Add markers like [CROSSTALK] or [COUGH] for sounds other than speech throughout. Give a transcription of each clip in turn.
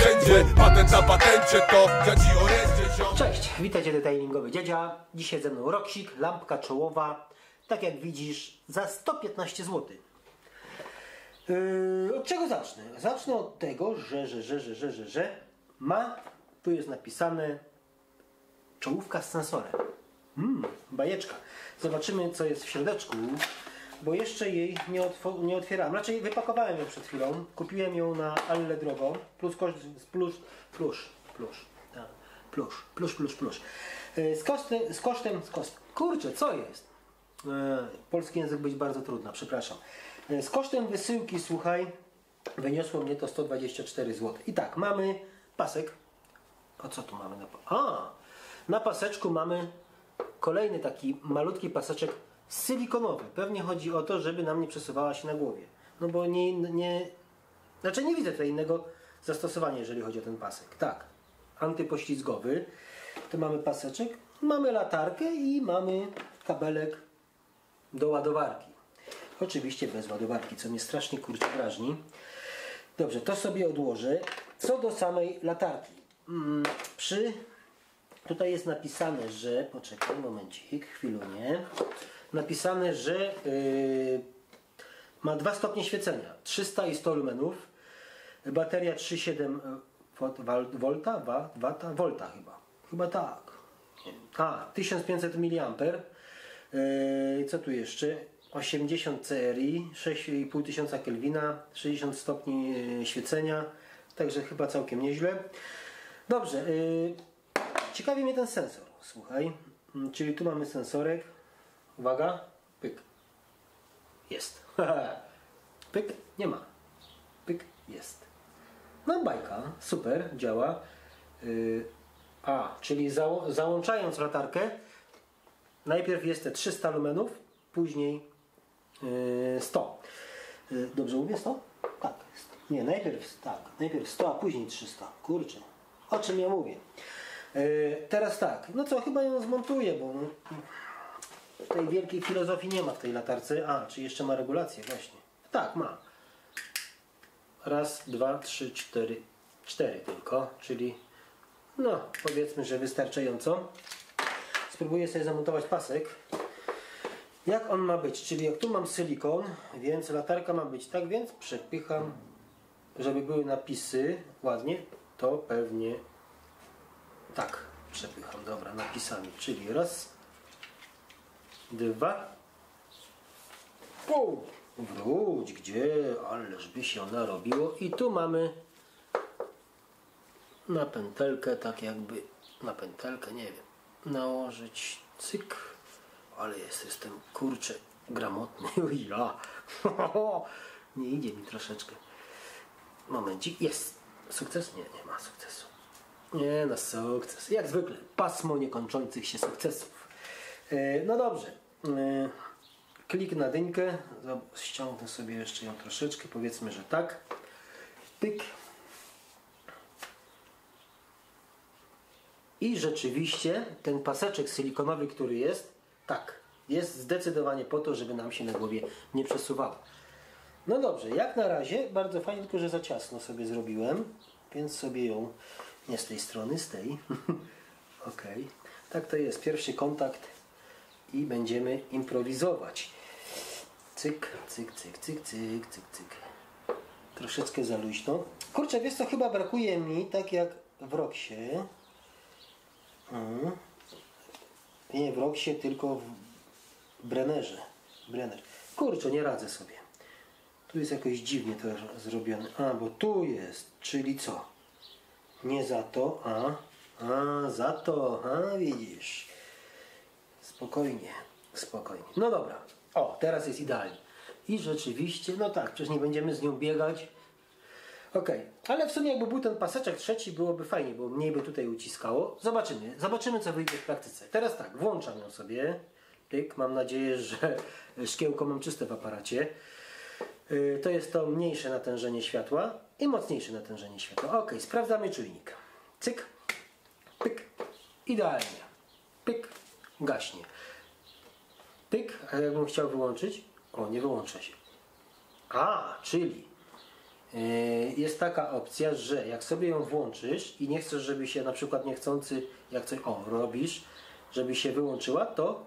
wszędzie Patent patencie to dziadzi orędzie ziom. Cześć, witajcie detailingowy dziadzia. Dzisiaj ze mną roksik, lampka czołowa. Tak jak widzisz, za 115 zł. Yy, od czego zacznę? Zacznę od tego, że, że, że, że, że, że, że ma, tu jest napisane czołówka z sensorem. Mmm, bajeczka. Zobaczymy, co jest w środeczku, bo jeszcze jej nie, nie otwierałem. Raczej wypakowałem ją przed chwilą. Kupiłem ją na Allegro plus koszt, plus, plusz, plusz, tak, plusz, plusz, plusz, plusz. Yy, Z kosztem, z kosztem, z. Kurczę, co jest? E, Polski język być bardzo trudno, przepraszam. E, Z kosztem wysyłki, słuchaj, wyniosło mnie to 124 zł. I tak, mamy pasek. A co tu mamy na A! Na paseczku mamy kolejny taki malutki paseczek silikonowy. Pewnie chodzi o to, żeby nam nie przesuwała się na głowie. No bo nie, nie znaczy nie widzę tutaj innego zastosowania, jeżeli chodzi o ten pasek. Tak, antypoślizgowy. To mamy paseczek, mamy latarkę i mamy kabelek do ładowarki. Oczywiście bez ładowarki, co mnie strasznie kurczę drażni. Dobrze, to sobie odłożę. Co do samej latarki. Mm, Przy... Tutaj jest napisane, że... Poczekaj, momencik, chwilunie. Napisane, że yy, ma dwa stopnie świecenia. 300 i 100 lumenów. Bateria 3,7 wol- wal- volta, wa- wata, volta chyba. Chyba tak. A, 1500 mAh. Yy, co tu jeszcze? 80 CRI, 6,5 tysiąca Kelwina, 60 stopni yy, świecenia, także chyba całkiem nieźle. Dobrze, yy, ciekawi mnie ten sensor, słuchaj. Mm, Czyli tu mamy sensorek. Uwaga, pyk. Jest. [LAUGHS] pyk, nie ma. Pyk, jest. No bajka, super, działa. Yy, a, czyli zało- załączając latarkę, najpierw jest te 300 lumenów, później yy, 100. Yy, dobrze mówię 100? Tak. Nie, najpierw tak, najpierw 100, a później 300. Kurczę, o czym ja mówię? Yy, teraz tak, no co, chyba ją zmontuję, bo no, tej wielkiej filozofii nie ma w tej latarce. A, czy jeszcze ma regulację, właśnie. Tak, ma. Raz, dwa, trzy, cztery. Cztery tylko, czyli no powiedzmy, że wystarczająco. Spróbuję sobie zamontować pasek. Jak on ma być? Czyli jak tu mam silikon, więc latarka ma być tak, więc przepycham, żeby były napisy ładnie, to pewnie tak przepycham. Dobra, napisami. Czyli raz, dwa, pół. Wróć, gdzie? Ależ by się narobiło. I tu mamy na pętelkę, tak jakby na pętelkę, nie wiem, nałożyć cyk, ale jest, jestem kurczę gramotny, [LAUGHS] ja, [LAUGHS] nie idzie mi troszeczkę. Momencik, jest. Sukces? Nie, nie ma sukcesu. Nie, na sukces. Jak zwykle, pasmo niekończących się sukcesów. E, No dobrze. E, Klik na dynkę. Ściągnę sobie jeszcze ją troszeczkę. Powiedzmy, że tak. Pyk. I rzeczywiście ten paseczek silikonowy, który jest, tak, jest zdecydowanie po to, żeby nam się na głowie nie przesuwało. No dobrze, jak na razie bardzo fajnie, tylko że za ciasno sobie zrobiłem, więc sobie ją nie z tej strony, z tej. [LAUGHS] ok, tak to jest. Pierwszy kontakt i będziemy improwizować. Cyk, cyk, cyk, cyk, cyk, cyk, cyk. Troszeczkę za luźno. Kurczę, wiesz co, chyba brakuje mi, tak jak w Roxie. Mhm. Nie w Roxie, tylko w Brennerze. Brenner. Kurczę, nie radzę sobie. Tu jest jakoś dziwnie to zrobione. A, bo tu jest, czyli co? Nie za to, a, a za to, a widzisz. Spokojnie, spokojnie. No dobra. O, teraz jest idealnie. I rzeczywiście, no tak, przecież nie będziemy z nią biegać. Okej, ale w sumie jakby był ten paseczek trzeci, byłoby fajnie, bo mniej by tutaj uciskało. Zobaczymy, zobaczymy co wyjdzie w praktyce. Teraz tak, włączam ją sobie. Pyk, mam nadzieję, że szkiełko mam czyste w aparacie. Yy, To jest to mniejsze natężenie światła i mocniejsze natężenie światła. Ok, sprawdzamy czujnik. Cyk, pyk, idealnie. Pyk, gaśnie. Pyk, a jakbym chciał wyłączyć? O, nie wyłącza się. A, czyli yy, jest taka opcja, że jak sobie ją włączysz i nie chcesz, żeby się na przykład niechcący, jak coś, o, robisz, żeby się wyłączyła, to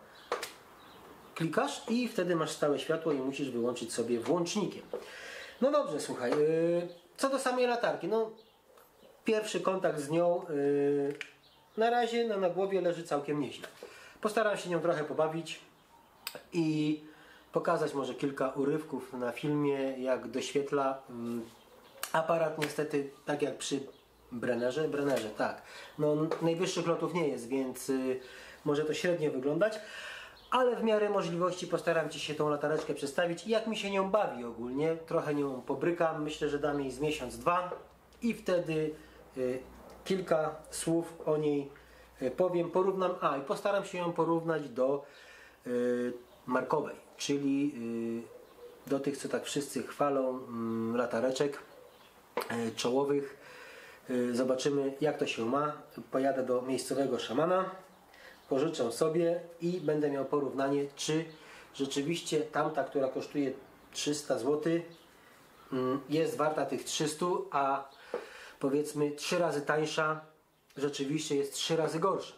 klikasz i wtedy masz stałe światło i musisz wyłączyć sobie włącznikiem. No dobrze, słuchaj, yy, co do samej latarki, no pierwszy kontakt z nią yy, na razie no, na głowie leży całkiem nieźle. Postaram się nią trochę pobawić i pokazać może kilka urywków na filmie, jak doświetla mm, aparat niestety, tak jak przy Brennerze, Brennerze, tak. No, najwyższych lotów nie jest, więc y, może to średnio wyglądać, ale w miarę możliwości postaram Ci się tą latareczkę przedstawić i jak mi się nią bawi ogólnie, trochę nią pobrykam, myślę, że dam jej z miesiąc, dwa. I wtedy y, kilka słów o niej y, powiem, porównam, a i postaram się ją porównać do y, markowej, czyli y, do tych, co tak wszyscy chwalą, mm, latareczek y, czołowych. Y, Zobaczymy, jak to się ma. Pojadę do miejscowego szamana, pożyczę sobie i będę miał porównanie, czy rzeczywiście tamta, która kosztuje 300 zł, mm, jest warta tych 300, a powiedzmy 3 razy tańsza rzeczywiście jest 3 razy gorsza.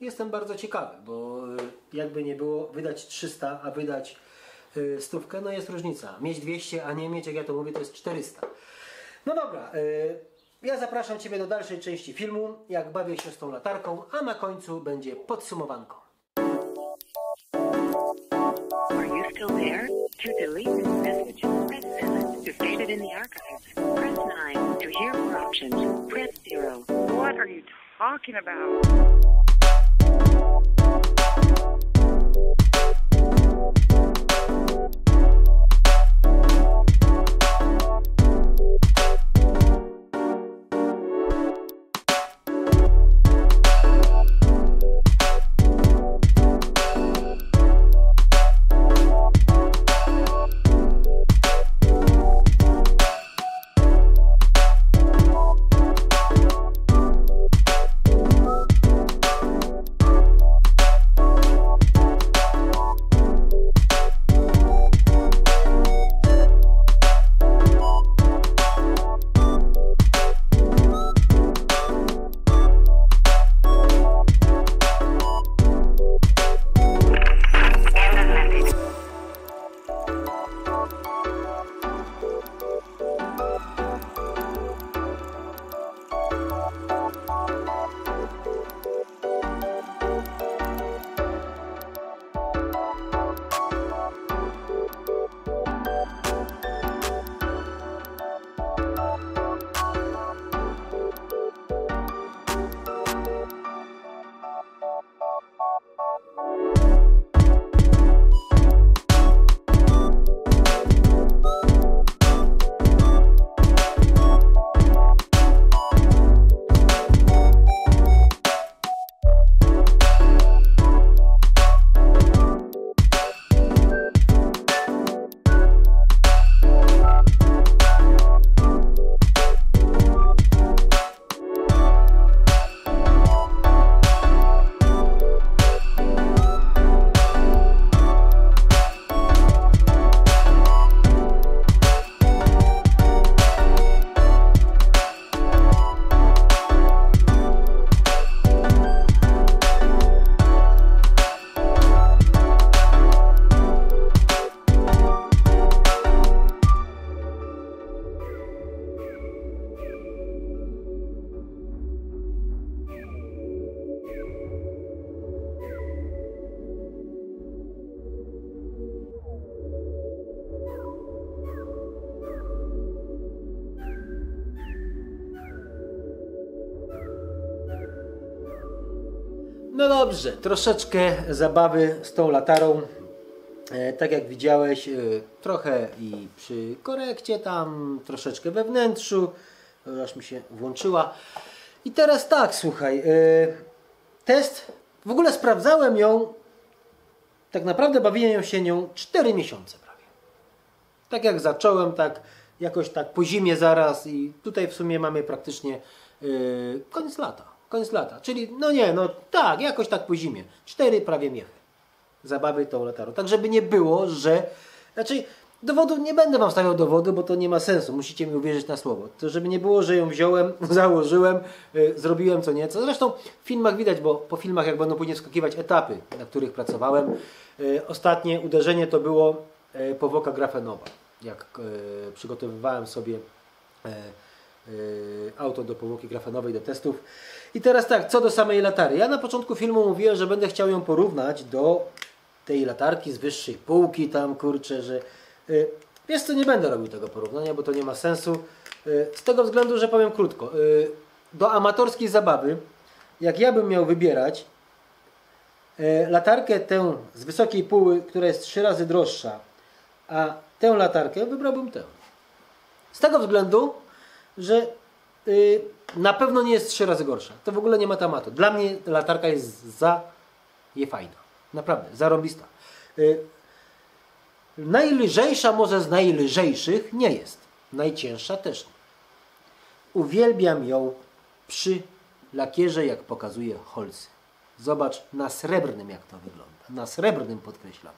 Jestem bardzo ciekawy, bo y, jakby nie było wydać 300, a wydać y, stówkę, no jest różnica. Mieć 200, a nie mieć, jak ja to mówię, to jest 400. No dobra, y, ja zapraszam Ciebie do dalszej części filmu, jak bawię się z tą latarką, a na końcu będzie podsumowanko. Are you still there? To delete this message, press 7. To save it in the archives, press 9. To hear more options, press 0. What are you talking about? Dobrze, troszeczkę zabawy z tą latarą E, tak jak widziałeś, e, trochę i przy korekcie tam, troszeczkę we wnętrzu, aż mi się włączyła. I teraz tak, słuchaj, e, test, w ogóle sprawdzałem ją, tak naprawdę bawiłem się nią 4 miesiące prawie. Tak jak zacząłem, tak jakoś tak po zimie zaraz i tutaj w sumie mamy praktycznie koniec lata. Koniec lata, czyli no nie, no tak, jakoś tak po zimie. Cztery prawie miechy zabawy tą latarą. Tak, żeby nie było, że... Znaczy, dowodu nie będę wam stawiał dowodu, bo to nie ma sensu. Musicie mi uwierzyć na słowo. To żeby nie było, że ją wziąłem, [LAUGHS] założyłem, y, zrobiłem co nieco. Zresztą w filmach widać, bo po filmach jak będą później wskakiwać etapy, na których pracowałem. Y, ostatnie uderzenie to było y, powłoka grafenowa. Jak y, przygotowywałem sobie y, auto do powłoki grafenowej do testów. I teraz tak, co do samej latary. Ja na początku filmu mówiłem, że będę chciał ją porównać do tej latarki z wyższej półki tam, kurczę, że... y, Wiesz co, nie będę robił tego porównania, bo to nie ma sensu. Y, Z tego względu, że powiem krótko. y, Do amatorskiej zabawy, jak ja bym miał wybierać y, latarkę tę z wysokiej póły, która jest trzy razy droższa, a tę latarkę wybrałbym tę. Z tego względu, że y, na pewno nie jest trzy razy gorsza. To w ogóle nie ma tematu. Dla mnie ta latarka jest za je fajna. Naprawdę, zarąbista. Y, najlżejsza może z najlżejszych nie jest. Najcięższa też nie. Uwielbiam ją przy lakierze, jak pokazuje Holcy. Zobacz na srebrnym, jak to wygląda. Na srebrnym podkreślam.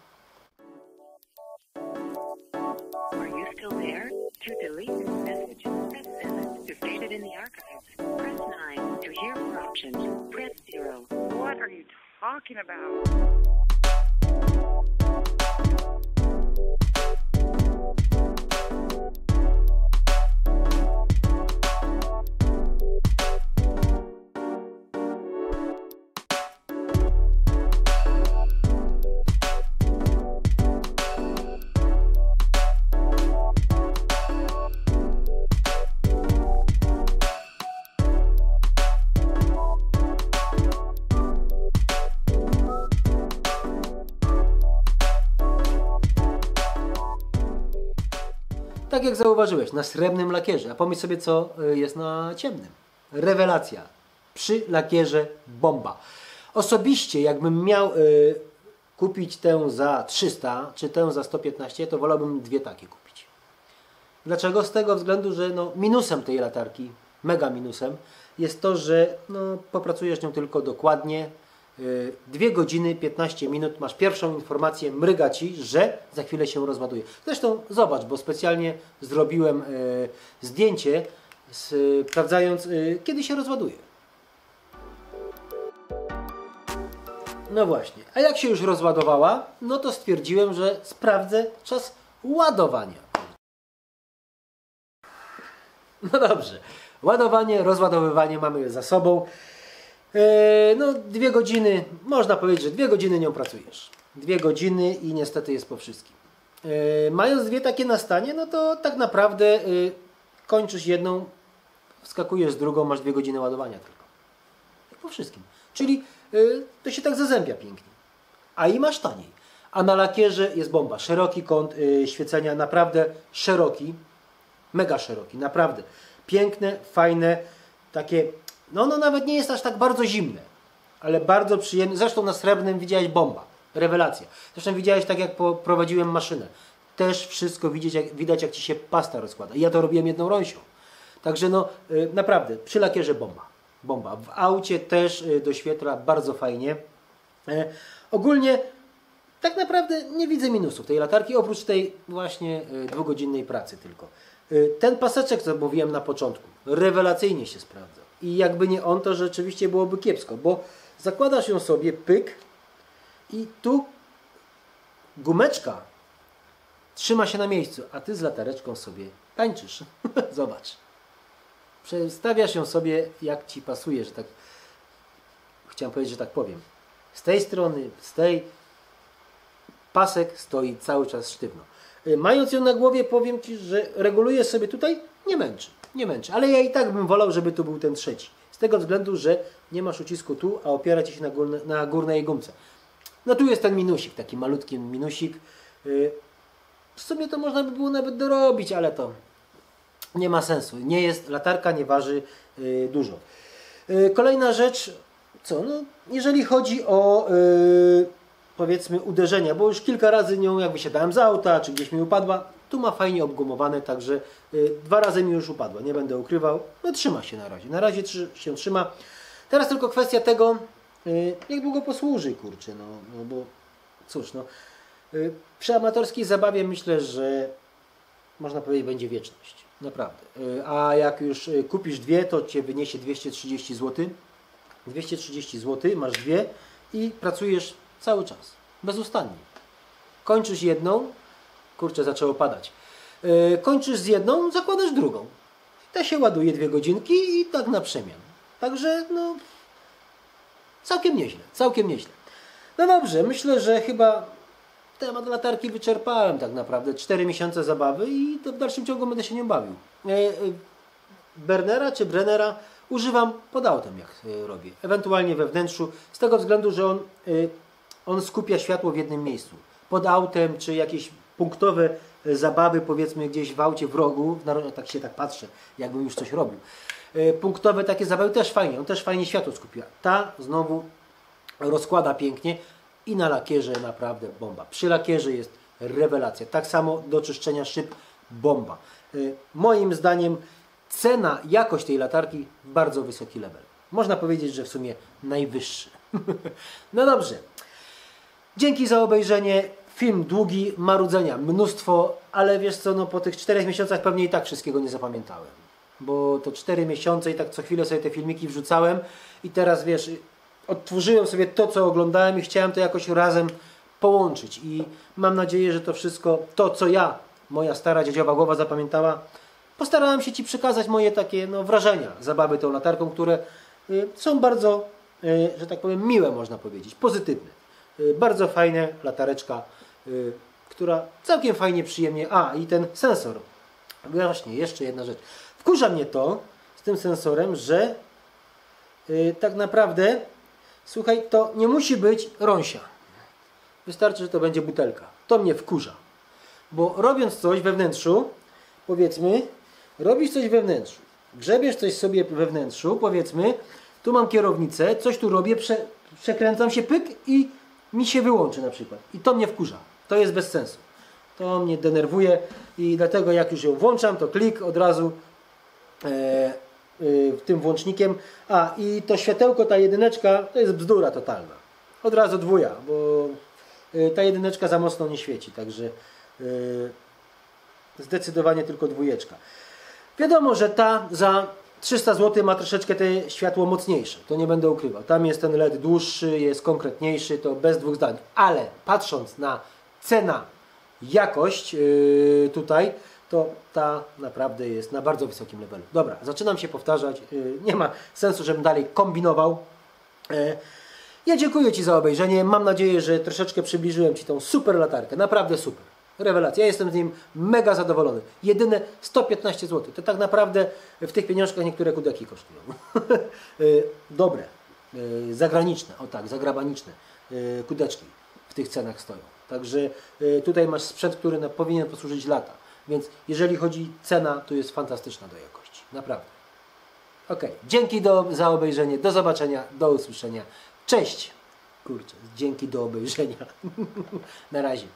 In the archives, press 9. To hear more options, press 0. What are you talking about? Tak jak zauważyłeś, na srebrnym lakierze. A pomyśl sobie, co y, jest na ciemnym. Rewelacja. Przy lakierze bomba. Osobiście, jakbym miał y, kupić tę za 300, czy tę za 115, to wolałbym dwie takie kupić. Dlaczego? Z tego względu, że no, minusem tej latarki, mega minusem, jest to, że no, popracujesz nią tylko dokładnie. Y, Dwie godziny, 15 minut, masz pierwszą informację, mryga ci, że za chwilę się rozładuje. Zresztą zobacz, bo specjalnie zrobiłem y, zdjęcie, sprawdzając, y, kiedy się rozładuje. No właśnie. A jak się już rozładowała, no to stwierdziłem, że sprawdzę czas ładowania. No dobrze. Ładowanie, rozładowywanie mamy za sobą. Eee, no, dwie godziny, można powiedzieć, że dwie godziny nią pracujesz. Dwie godziny i niestety jest po wszystkim. Eee, mając dwie takie na stanie, no to tak naprawdę y, kończysz jedną, wskakujesz z drugą, masz dwie godziny ładowania tylko. Po wszystkim. Czyli to się tak zazębia pięknie. A i masz taniej. A na lakierze jest bomba. Szeroki kąt świecenia, naprawdę szeroki. Mega szeroki, naprawdę. Piękne, fajne, takie, no ono nawet nie jest aż tak bardzo zimne, ale bardzo przyjemne. Zresztą na srebrnym widziałeś bomba, rewelacja. Zresztą widziałeś tak jak prowadziłem maszynę. Też wszystko widzieć, jak, widać jak Ci się pasta rozkłada. I ja to robiłem jedną rąsią. Także no y, naprawdę, przy lakierze bomba. Bomba. W aucie też y, doświetla bardzo fajnie. E, ogólnie tak naprawdę nie widzę minusów tej latarki, oprócz tej właśnie y, dwugodzinnej pracy tylko. Ten paseczek, co mówiłem na początku, rewelacyjnie się sprawdza. I jakby nie on, to rzeczywiście byłoby kiepsko, bo zakładasz ją sobie, pyk, i tu gumeczka trzyma się na miejscu, a ty z latareczką sobie tańczysz. [LAUGHS] Zobacz. Przestawiasz ją sobie, jak ci pasuje, że tak chciałem powiedzieć, że tak powiem. Z tej strony, z tej pasek stoi cały czas sztywno. Y, Mając ją na głowie, powiem Ci, że reguluję sobie tutaj, nie męczy, nie męczy. Ale ja i tak bym wolał, żeby tu był ten trzeci. Z tego względu, że nie masz ucisku tu, a opiera Ci się na, górne, na górnej gumce. No tu jest ten minusik, taki malutki minusik. Y, W sumie to można by było nawet dorobić, ale to nie ma sensu. Nie jest, latarka nie waży y, dużo. Y, Kolejna rzecz, co? No, jeżeli chodzi o powiedzmy uderzenia, bo już kilka razy nią jak wysiadałem z auta, czy gdzieś mi upadła, tu ma fajnie obgumowane, także y, dwa razy mi już upadła, nie będę ukrywał. No trzyma się na razie, na razie się trzyma. Teraz tylko kwestia tego, y, jak długo posłuży, kurczę, no, no bo cóż, no. Y, Przy amatorskiej zabawie myślę, że można powiedzieć, będzie wieczność. Naprawdę. A jak już kupisz dwie, to cię wyniesie 230 zł. 230 zł, masz dwie i pracujesz cały czas. Bezustannie. Kończysz jedną, kurczę, zaczęło padać. Y, Kończysz z jedną, zakładasz drugą. Ta się ładuje dwie godzinki i tak na przemian. Także, no, całkiem nieźle, całkiem nieźle. No dobrze, myślę, że chyba temat latarki wyczerpałem tak naprawdę. Cztery miesiące zabawy i w dalszym ciągu będę się nią bawił. E, e, Bernera czy Brennera używam pod autem, jak robię. Ewentualnie we wnętrzu, z tego względu, że on, on skupia światło w jednym miejscu. Pod autem, czy jakieś punktowe e, zabawy, powiedzmy gdzieś w aucie w rogu, na, tak się tak patrzę, jakbym już coś robił. E, Punktowe takie zabawy też fajnie, on też fajnie światło skupia. Ta znowu rozkłada pięknie i na lakierze naprawdę bomba. Przy lakierze jest rewelacja. Tak samo do czyszczenia szyb bomba. Y, Moim zdaniem cena, jakość tej latarki bardzo wysoki level. Można powiedzieć, że w sumie najwyższy. [LAUGHS] no dobrze. Dzięki za obejrzenie. Film długi, marudzenia mnóstwo, ale wiesz co, no po tych czterech miesiącach pewnie i tak wszystkiego nie zapamiętałem. Bo to cztery miesiące i tak co chwilę sobie te filmiki wrzucałem i teraz wiesz, odtworzyłem sobie to, co oglądałem i chciałem to jakoś razem połączyć. I mam nadzieję, że to wszystko, to co ja, moja stara dziadziowa głowa zapamiętała, postarałem się Ci przekazać moje takie no, wrażenia zabawy tą latarką, które y, są bardzo, y, że tak powiem, miłe można powiedzieć, pozytywne. Y, bardzo fajne latareczka, y, która całkiem fajnie, przyjemnie. A, i ten sensor. Właśnie, jeszcze jedna rzecz. Wkurza mnie to z tym sensorem, że y, tak naprawdę, słuchaj, to nie musi być rąsia. Wystarczy, że to będzie butelka. To mnie wkurza. Bo robiąc coś we wnętrzu, powiedzmy, robisz coś we wnętrzu, grzebiesz coś sobie we wnętrzu, powiedzmy, tu mam kierownicę, coś tu robię, prze, przekręcam się, pyk i mi się wyłączy na przykład. I to mnie wkurza. To jest bez sensu. To mnie denerwuje i dlatego jak już ją włączam, to klik od razu e, e, tym włącznikiem. A i to światełko, ta jedyneczka, to jest bzdura totalna. Od razu dwuja, bo e, ta jedyneczka za mocno nie świeci, także e, zdecydowanie tylko dwójeczka. Wiadomo, że ta za 300 zł ma troszeczkę te światło mocniejsze, to nie będę ukrywał. Tam jest ten LED dłuższy, jest konkretniejszy, to bez dwóch zdań. Ale patrząc na cena, jakość yy, tutaj, to ta naprawdę jest na bardzo wysokim levelu. Dobra, zaczynam się powtarzać, yy, nie ma sensu, żebym dalej kombinował. Yy, ja dziękuję Ci za obejrzenie. Mam nadzieję, że troszeczkę przybliżyłem Ci tą super latarkę. Naprawdę super. Rewelacja. Ja jestem z nim mega zadowolony. Jedyne 115 zł. To tak naprawdę w tych pieniążkach niektóre kudeki kosztują. [LAUGHS] Y, Dobre. Y, Zagraniczne. O tak, zagrabaniczne. y, Kudeczki w tych cenach stoją. Także y, tutaj masz sprzęt, który powinien posłużyć lata. Więc jeżeli chodzi cena, to jest fantastyczna do jakości. Naprawdę. Ok, dzięki do, za obejrzenie, do zobaczenia, do usłyszenia. Cześć! Kurczę, dzięki do obejrzenia. [LAUGHS] Na razie.